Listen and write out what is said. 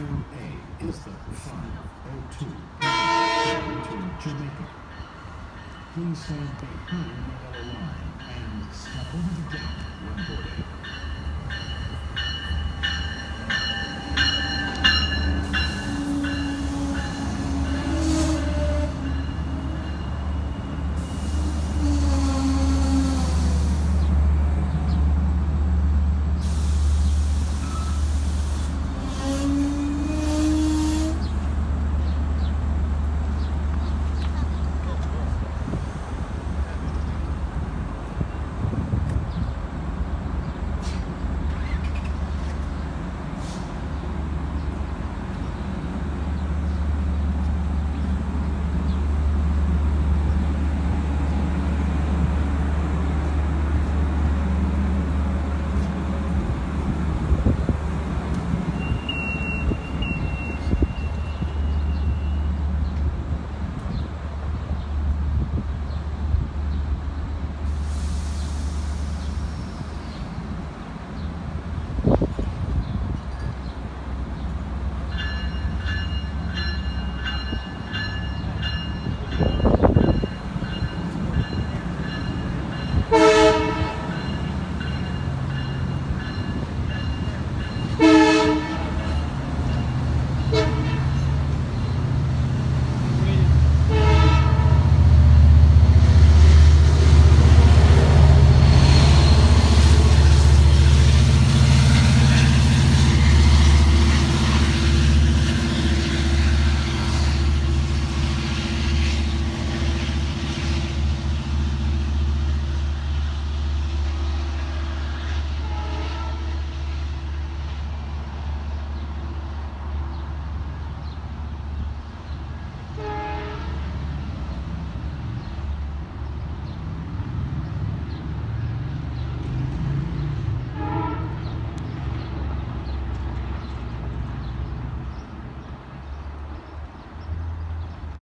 2A is the 502 to Jamaica. Please stand behind the yellow line and step over the gap when boarding.